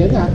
diễn à?